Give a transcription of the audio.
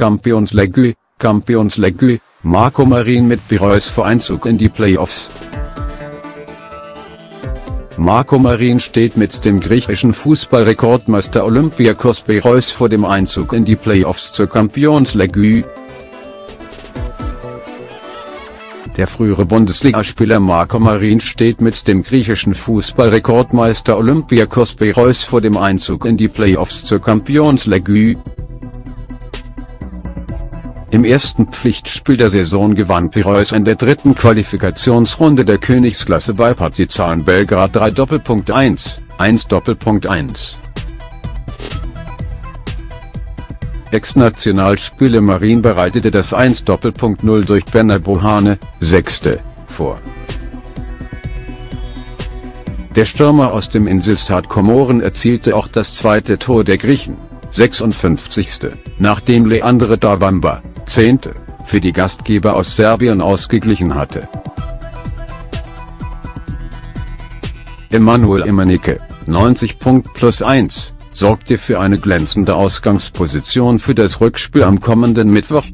Champions League, Champions League, Marco Marin mit Piraeus vor Einzug in die Playoffs. Marco Marin steht mit dem griechischen Fußballrekordmeister Olympiakos Piraeus vor dem Einzug in die Playoffs zur Champions League. Der frühere Bundesligaspieler Marco Marin steht mit dem griechischen Fußballrekordmeister Olympiakos Piraeus vor dem Einzug in die Playoffs zur Champions League. Im ersten Pflichtspiel der Saison gewann Piraeus in der dritten Qualifikationsrunde der Königsklasse bei Partizan Belgrad 3 1 1 1. Ex-Nationalspieler Marin bereitete das 1-0 durch Benner Bohane, 6. vor. Der Stürmer aus dem Inselstaat Komoren erzielte auch das zweite Tor der Griechen, 56. nachdem Leandre Dabamba, 10. für die Gastgeber aus Serbien ausgeglichen hatte. Emanuel Emanike, 90 Punkt plus 1 sorgte für eine glänzende Ausgangsposition für das Rückspiel am kommenden Mittwoch.